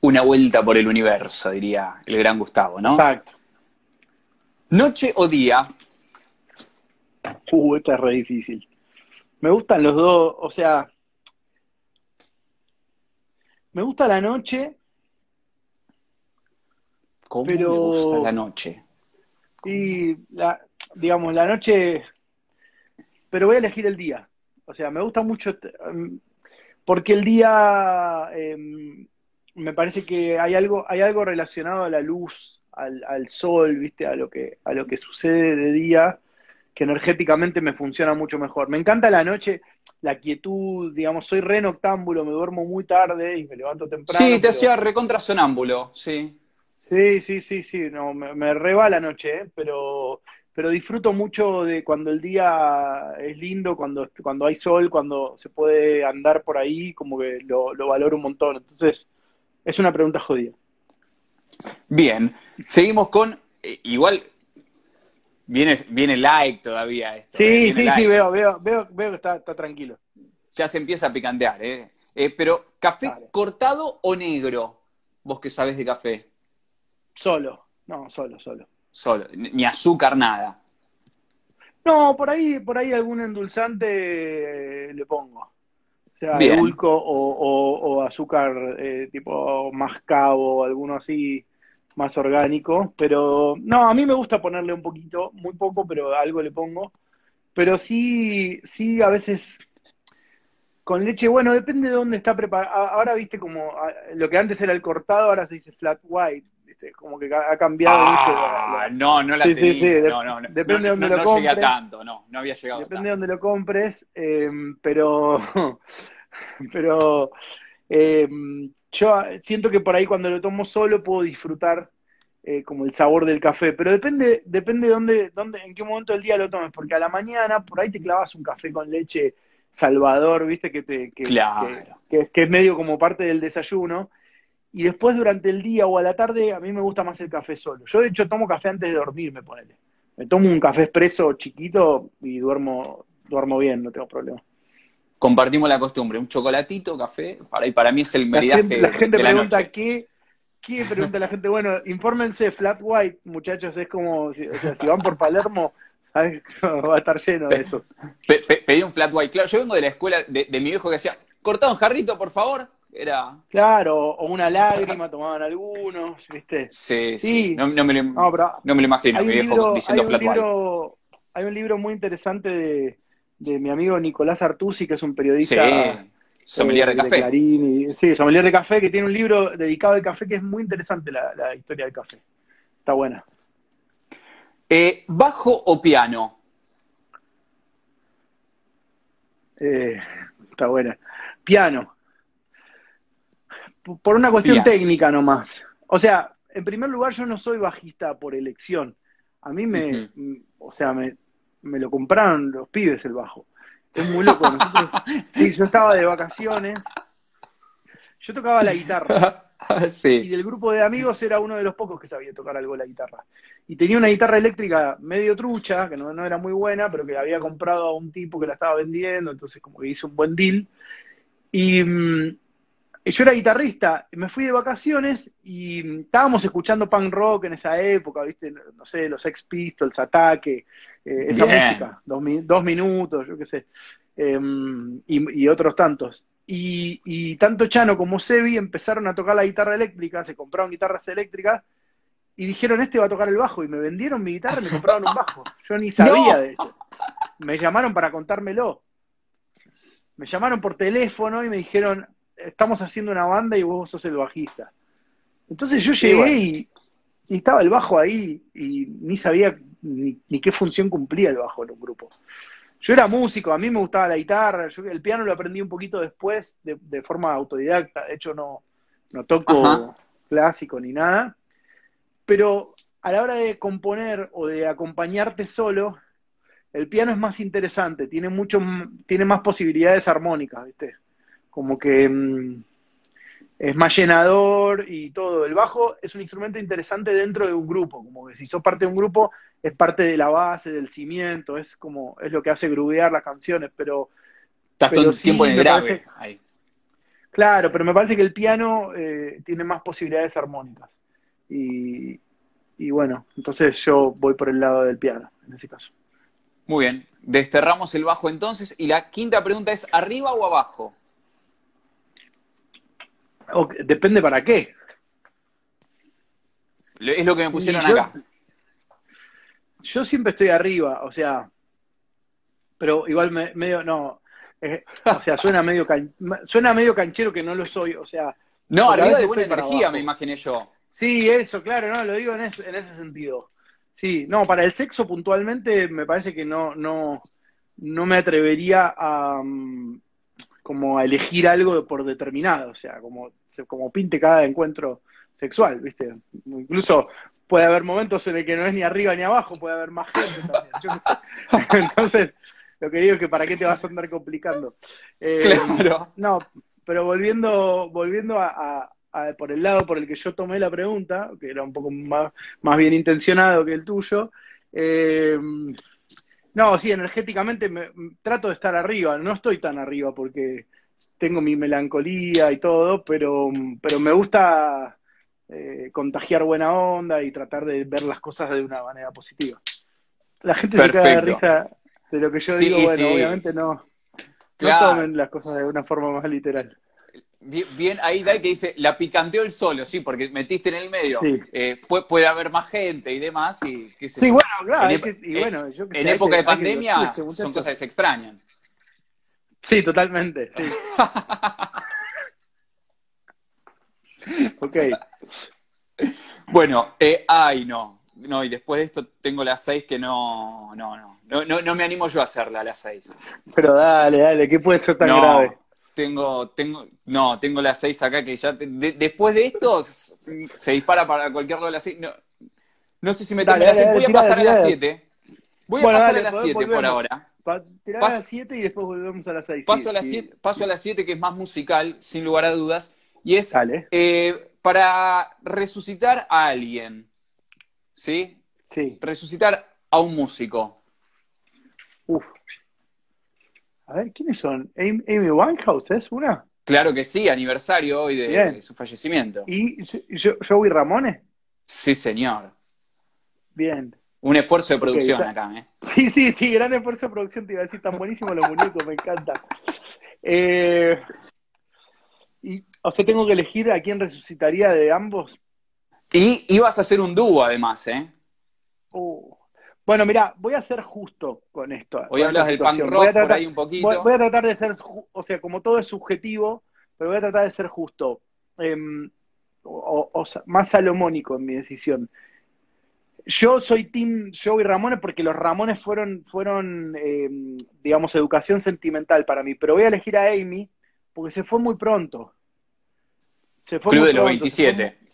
A: Una vuelta por el universo, diría el gran Gustavo, ¿no?
B: Exacto.
A: Noche o día,
B: Uh, esta es re difícil. Me gustan los dos, o sea, me gusta la noche,
A: ¿cómo
B: Pero-
A: me gusta la noche?
B: Y, la, digamos, la noche, pero voy a elegir el día. O sea, me gusta mucho, em, porque el día em, me parece que hay algo, hay algo relacionado a la luz, al, al, sol, viste, a lo que, a lo que sucede de día, que energéticamente me funciona mucho mejor. Me encanta la noche, la quietud, digamos, soy re noctámbulo, me duermo muy tarde y me levanto temprano.
A: Sí, te hacía recontra sonámbulo, sí.
B: Sí, sí, sí, sí, no, me, me reba la noche, ¿eh? pero, pero disfruto mucho de cuando el día es lindo, cuando, cuando hay sol, cuando se puede andar por ahí, como que lo, lo valoro un montón. Entonces, es una pregunta jodida.
A: Bien, seguimos con, eh, igual, viene, viene like todavía esto.
B: Sí,
A: eh,
B: sí,
A: like.
B: sí, veo, veo, veo, veo que está, está tranquilo.
A: Ya se empieza a picantear, ¿eh? Eh, pero, ¿café
B: Dale.
A: cortado o negro? Vos que sabés de café.
B: Solo, no, solo, solo.
A: Solo, ni azúcar, nada.
B: No, por ahí, por ahí algún endulzante eh, le pongo. O sea,
A: Bien.
B: edulco o, o- o azúcar eh, tipo mascabo, alguno así más orgánico. Pero no, a mí me gusta ponerle un poquito, muy poco, pero algo le pongo. Pero sí, sí, a veces con leche, bueno, depende de dónde está preparado. Ahora viste como lo que antes era el cortado, ahora se dice flat white, viste, como que ha cambiado mucho la- la-
A: Ah, no, no la
B: Sí, sí,
A: tenía.
B: sí, de-
A: no, no, no,
B: depende de dónde lo
A: no llegué a
B: compres.
A: tanto, no, no había llegado
B: Depende de dónde lo compres, eh, pero, pero eh, yo siento que por ahí cuando lo tomo solo puedo disfrutar eh, como el sabor del café, pero depende, depende de dónde, dónde, en qué momento del día lo tomes, porque a la mañana por ahí te clavas un café con leche Salvador, viste que te, que,
A: Claro.
B: que, que- que es medio como parte del desayuno. Y después durante el día o a la tarde a mí me gusta más el café solo. Yo de hecho tomo café antes de dormir, me ponele. Me tomo un café expreso chiquito y duermo, duermo bien, no tengo problema.
A: Compartimos la costumbre, un chocolatito, café, para, y para mí es el
B: La
A: meridaje
B: gente, la gente
A: de la
B: pregunta
A: noche.
B: qué, qué pregunta la gente. Bueno, infórmense, Flat White, muchachos, es como, si- o sea, si van por Palermo, va a estar lleno de eso.
A: Pe- pe- pedí un flat white. Claro, yo vengo de la escuela de, de mi viejo que decía, cortado un jarrito, por favor. Era.
B: Claro, o una lágrima tomaban algunos, ¿viste?
A: Sí, sí.
B: Sí.
A: No, no me lo,
B: No, pero
A: no me lo imagino,
B: hay
A: mi
B: un
A: viejo
B: libro, hay
A: diciendo
B: un
A: flat white.
B: libro, hay un libro muy interesante de, de mi amigo Nicolás Artusi, que es un
A: Sí,
B: periodista
A: sommelier
B: eh,
A: de café.
B: Clarín y- sí, sommelier de café, que tiene un libro dedicado al café que es muy interesante la, la historia del café. Está buena.
A: Eh, ¿Bajo o piano?
B: Eh, está buena. Piano. Por una cuestión
A: Piano.
B: técnica nomás. O sea, en primer lugar, yo no soy bajista por elección. A mí me, mm, o sea, me, me lo compraron los pibes el bajo. Es muy loco. Nosotros, sí, yo estaba de vacaciones. Yo tocaba la guitarra. Y
A: sí.
B: del grupo de amigos era uno de los pocos que sabía tocar algo la guitarra. Y tenía una guitarra eléctrica medio trucha, que no, no era muy buena, pero que la había comprado a un tipo que la estaba vendiendo, entonces como que hice un buen deal. Y, mm, y yo era guitarrista, me fui de vacaciones y mm, estábamos escuchando punk rock en esa época, ¿viste? No sé, los Sex Pistols, Ataque, eh, esa
A: Bien.
B: música, dos, mi- dos minutos, yo qué sé, em, y, y otros tantos. Y, y tanto Chano como Sebi empezaron a tocar la guitarra eléctrica, se compraron guitarras eléctricas y dijeron, este va a tocar el bajo, y me vendieron mi guitarra y me compraron un bajo. Yo ni sabía
A: No.
B: de esto. Me llamaron para contármelo. Me llamaron por teléfono y me dijeron, estamos haciendo una banda y vos sos el bajista. Entonces yo llegué
A: bueno.
B: y, y estaba el bajo ahí y ni sabía ni, ni qué función cumplía el bajo en un grupo. Yo era músico, a mí me gustaba la guitarra, yo el piano lo aprendí un poquito después, de, de forma autodidacta, de hecho no, no toco
A: Ajá.
B: clásico ni nada, pero a la hora de componer o de acompañarte solo, el piano es más interesante, tiene mucho, tiene más posibilidades armónicas, ¿viste? Como que mm, es más llenador y todo. El bajo es un instrumento interesante dentro de un grupo, como que si sos parte de un grupo, es parte de la base, del cimiento, es como, es lo que hace grubear las canciones, pero
A: Estás todo el
B: sí,
A: tiempo en el grave.
B: parece-
A: ahí.
B: Claro, pero me parece que el piano eh, tiene más posibilidades armónicas. Y, y bueno, entonces yo voy por el lado del piano, en ese caso.
A: Muy bien. Desterramos el bajo entonces. Y la quinta pregunta es, ¿arriba o abajo?
B: O- depende para qué.
A: Es lo que me pusieron
B: yo-
A: acá.
B: yo siempre estoy arriba, o sea, pero igual me- medio, no, eh, o sea, suena medio, can- suena medio canchero que no lo soy, o sea,
A: No, arriba de buena energía, me imaginé yo.
B: sí, eso, claro, no, lo digo en, en ese sentido. Sí, no, para el sexo puntualmente me parece que no, no, no me atrevería a, mm, como a elegir algo por determinado, o sea, como, como pinte cada encuentro sexual, ¿viste? Incluso puede haber momentos en el que no es ni arriba ni abajo, puede haber más gente también, yo qué sé. Entonces, lo que digo es que para qué te vas a andar complicando. Eh,
A: Claro.
B: no, pero volviendo, volviendo a, a- a- por el lado por el que yo tomé la pregunta, que era un poco más, más bien intencionado que el tuyo, eh, no, sí, energéticamente me, trato de estar arriba, no estoy tan arriba porque tengo mi melancolía y todo, pero, pero me gusta eh, contagiar buena onda y tratar de ver las cosas de una manera positiva. La gente se caga de risa de lo que yo
A: Sí,
B: digo, bueno,
A: sí.
B: obviamente no, no
A: Claro.
B: tomen las cosas de una forma más literal.
A: Bien, bien, ahí Dai que dice, la picanteó el solo, sí, porque metiste en el medio.
B: Sí.
A: Eh, puede, puede haber más gente y demás, y qué sé
B: Sí,
A: yo.
B: bueno, claro,
A: En
B: es
A: ep-
B: que- y
A: eh,
B: bueno, yo que
A: En
B: sé,
A: época de
B: que
A: pandemia son cosas que se extrañan.
B: Sí, totalmente, sí. ok,
A: Bueno, eh, ay, no. No, y después de esto tengo las seis que no, no, no, no, no, no me animo yo a hacerla a las seis.
B: pero dale, dale, ¿qué puede ser tan
A: no,
B: grave?
A: Tengo, tengo, no, tengo las seis acá que ya, te- de- después de esto se dispara para cualquier lado de las seis. No, no sé si me
B: Dale,
A: seis, voy a pasar a las siete. Voy a pasar a las siete por ahora.
B: Pa- tirá a
A: Paso-
B: las 7 y después volvemos a las 6.
A: Paso a las siete, paso a las siete que es más musical, sin lugar a dudas, y es eh, para resucitar a alguien, ¿sí?
B: sí.
A: Resucitar a un músico.
B: Uf. A ver, ¿quiénes son? Amy, Winehouse, ¿es una?
A: Claro que sí, aniversario hoy de, su fallecimiento.
B: ¿Y Jo- Joey Ramones?
A: Sí, señor.
B: Bien.
A: Un esfuerzo de producción acá, ¿eh?
B: Sí, sí, sí, gran esfuerzo de producción, te iba a decir, tan buenísimos los muñecos, me encanta. Eh, y, o sea, tengo que elegir a quién resucitaría de ambos.
A: Y ibas a hacer un dúo, además, ¿eh?
B: Uh. Bueno, mira, voy a ser justo con esto.
A: Hoy
B: con
A: hablas del punk rock
B: Voy a
A: por
B: tratar-
A: ahí un poquito.
B: Voy, voy a tratar de ser, o sea, como todo es subjetivo, pero voy a tratar de ser justo. Em, o, o más salomónico en mi decisión. Yo soy Team Joey Ramones porque los Ramones fueron, fueron em, digamos, educación sentimental para mí, pero voy a elegir a Amy porque se fue muy pronto. Se fue
A: Club
B: muy
A: de los
B: pronto, se fue
A: 27.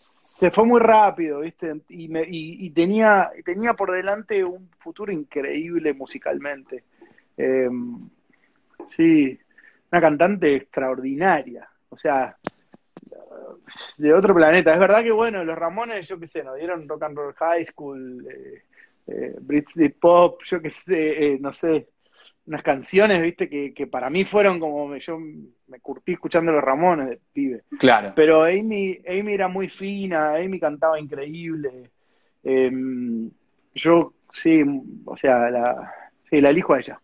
B: Se fue muy rápido, ¿viste? Y, me- y- y tenía, tenía por delante un futuro increíble musicalmente. Em, Sí, una cantante extraordinaria, o sea, de otro planeta. Es verdad que, bueno, los Ramones, yo qué sé, nos dieron Rock and Roll High School, eh, eh, British Pop, yo qué sé, eh, no sé, unas canciones, viste, que, que para mí fueron como, yo me curtí escuchando los Ramones de pibe.
A: Claro.
B: Pero Amy, Amy era muy fina, Amy cantaba increíble. Eh, yo, sí, o sea, la, sí, la elijo a ella.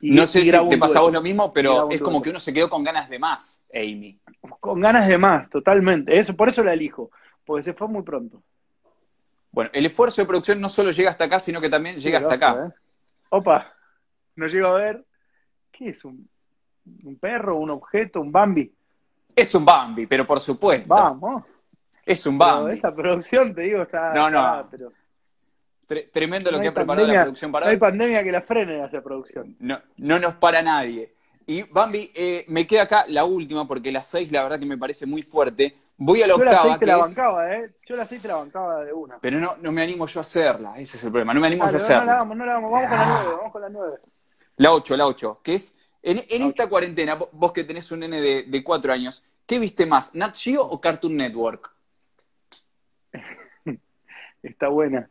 B: Y-
A: no sé si te pasa a vos lo mismo, pero es como que uno se quedó con ganas de más, Amy.
B: Con ganas de más, totalmente. Eso, por eso la elijo, porque se fue muy pronto.
A: Bueno, el esfuerzo de producción no solo llega hasta acá, sino que también llega hasta acá.
B: ¿eh? Opa, no llego a ver. ¿Qué es? ¿Un, un perro, un objeto, un Bambi?
A: Es un Bambi, pero por supuesto.
B: Vamos.
A: Es un
B: Pero
A: Bambi.
B: esta producción, te digo, está.
A: No, no.
B: pero
A: Tre- tremendo lo
B: no
A: que
B: hay
A: ha preparado la
B: pandemia-
A: producción para
B: no hay pandemia que la frene en esa producción.
A: No, no nos para nadie. Y Bambi, eh, me queda acá la última, porque la seis, la verdad que me parece muy fuerte. Voy a la
B: Yo la
A: octava,
B: 6 te
A: que
B: la
A: es-
B: bancaba, ¿eh? Yo la 6 te la bancaba de una.
A: pero no, no me animo yo a hacerla. Ese es el problema. No me animo yo a
B: no, no la
A: hacerla.
B: hagamos, no la hagamos. Vamos con la 9, vamos con la 9.
A: La 8, la 8, que es, en, en esta cuarentena, vo- vos que tenés un nene de, de 4 años, ¿qué viste más, Nat Geo o Cartoon Network?
B: Está buena.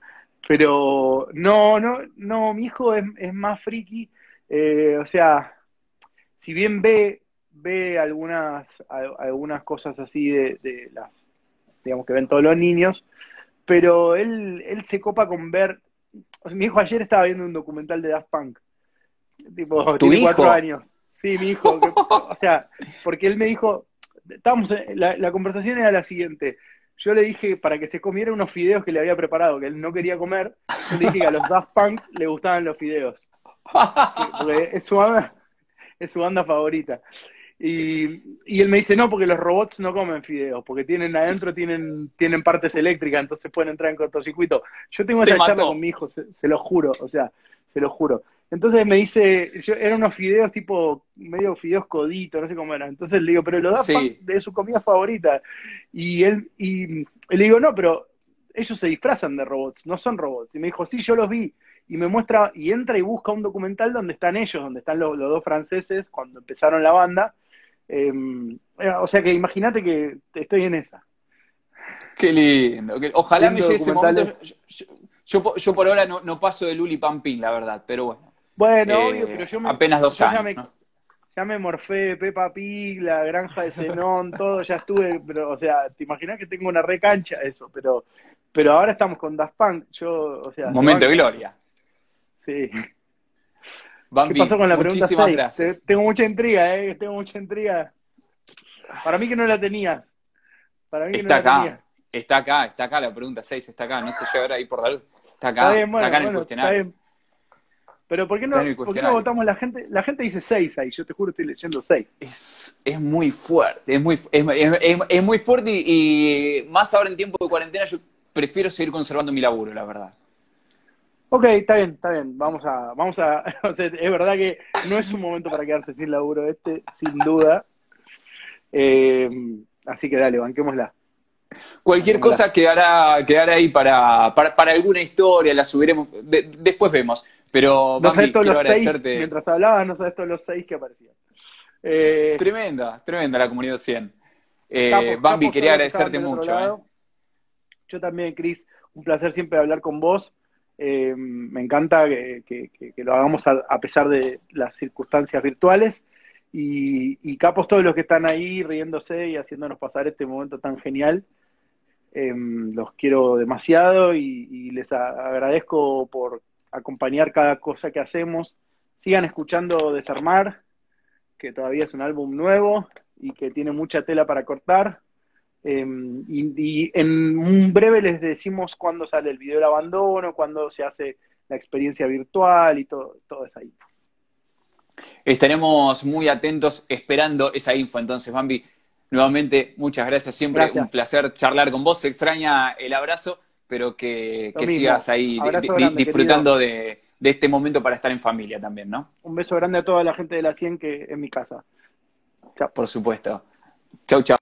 B: Pero no, no, no, mi hijo es, es más friki. eh, o sea, si bien ve, ve algunas, al- algunas cosas así de, de las, digamos que ven todos los niños, pero él, él se copa con ver. o sea, mi hijo ayer estaba viendo un documental de Daft Punk. Tipo,
A: ¿Tu
B: tiene
A: hijo?
B: cuatro años. Sí, mi hijo. que- o sea, porque él me dijo, estábamos, en- la, la conversación era la siguiente. yo le dije para que se comiera unos fideos que le había preparado, que él no quería comer. Yo le dije que a los Daft Punk le gustaban los fideos. Porque es su banda, es su banda favorita. Y, y, él me dice, no, porque los robots no comen fideos, porque tienen adentro tienen, tienen partes eléctricas, entonces pueden entrar en cortocircuito. Yo tengo esa charla con mi hijo, se, lo juro, o sea, se lo juro. Entonces me dice, yo, eran unos fideos tipo, medio fideos coditos, no sé cómo eran. Entonces le digo, pero lo da de su comida favorita. Y él, y, le digo, no, pero ellos se disfrazan de robots, no son robots. Y me dijo, sí, yo los vi. Y me muestra, y entra y busca un documental donde están ellos, donde están los, dos franceses cuando empezaron la banda. Em, o sea que imagínate que estoy en esa.
A: Qué lindo. Ojalá me llegue ese momento. Yo, yo, por ahora no, no paso de Luli Pampín, la verdad, pero bueno.
B: Bueno, eh, obvio, pero yo me.
A: Apenas dos años.
B: Ya me, ya me morfé Pepa Pig, la granja de Zenón, todo, ya estuve, pero, o sea, te imaginas que tengo una recancha eso, pero, pero ahora estamos con Daft Punk, yo, o sea.
A: Momento de gloria.
B: Sí. ¿Qué pasó con la pregunta 6? Tengo mucha intriga, eh, tengo mucha intriga. Para mí que no la tenías. Para mí que
A: está
B: no
A: acá,
B: la tenía.
A: está acá, está acá la pregunta 6, está acá, no se llevará ahí por la luz. Está acá, está, acá en el cuestionario.
B: Pero ¿por qué no, ¿por qué no votamos la gente? La gente dice 6 ahí, yo te juro estoy leyendo 6.
A: Es, es muy fuerte, es muy, es, es, es muy fuerte y, más ahora en tiempo de cuarentena yo prefiero seguir conservando mi laburo, la verdad.
B: Ok, está bien, está bien. Vamos a, vamos a, es verdad que no es un momento para quedarse sin laburo este, sin duda. Eh, así que dale, banquémosla.
A: Cualquier cosa quedará, quedará ahí para, para, para, alguna historia, la subiremos, después vemos. Pero
B: no sabes todos los seis, mientras hablabas, no sabes todos los seis que aparecían.
A: Eh, tremenda, tremenda la comunidad 100. Eh, Bambi, quería agradecerte mucho. Eh.
B: Yo también, Cris, un placer siempre hablar con vos. Eh, me encanta que, lo hagamos a, pesar de las circunstancias virtuales. Y, y, capos todos los que están ahí riéndose y haciéndonos pasar este momento tan genial. los quiero demasiado y, y les agradezco por acompañar cada cosa que hacemos. Sigan escuchando Desarmar, que todavía es un álbum nuevo y que tiene mucha tela para cortar. Em, y, en un breve les decimos cuándo sale el video del abandono, cuándo se hace la experiencia virtual y todo, todo esa info.
A: Estaremos muy atentos esperando esa info. Entonces, Bambi, nuevamente, muchas gracias. Siempre un placer charlar con vos. Se extraña el abrazo pero que, sigas ahí disfrutando de, este momento para estar en familia también, ¿no?
B: Un beso grande a toda la gente de la 100 que es mi casa.
A: Chao. Por supuesto. Chau, chau.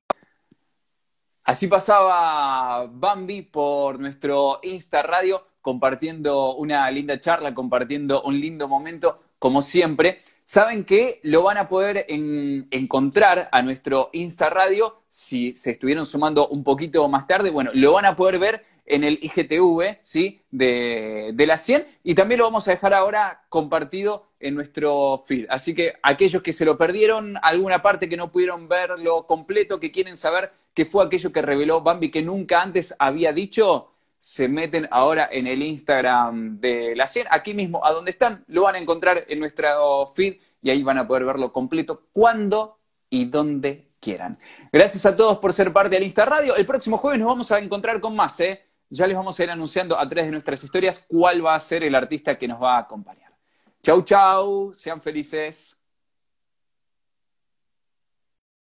A: Así pasaba Bambi por nuestro Insta Radio, compartiendo una linda charla, compartiendo un lindo momento, como siempre. Saben que lo van a poder encontrar a nuestro Insta Radio si se estuvieron sumando un poquito más tarde. Bueno, lo van a poder ver en el IGTV, ¿sí? De, de la 100 y también lo vamos a dejar ahora compartido en nuestro feed. Así que aquellos que se lo perdieron, alguna parte que no pudieron verlo completo, que quieren saber qué fue aquello que reveló Bambi que nunca antes había dicho, se meten ahora en el Instagram de la 100, aquí mismo, a donde están, lo van a encontrar en nuestro feed y ahí van a poder verlo completo cuando y dónde quieran. Gracias a todos por ser parte del Insta Radio. El próximo jueves nos vamos a encontrar con más, ¿eh? Ya les vamos a ir anunciando a través de nuestras historias cuál va a ser el artista que nos va a acompañar. Chau, chau, sean felices.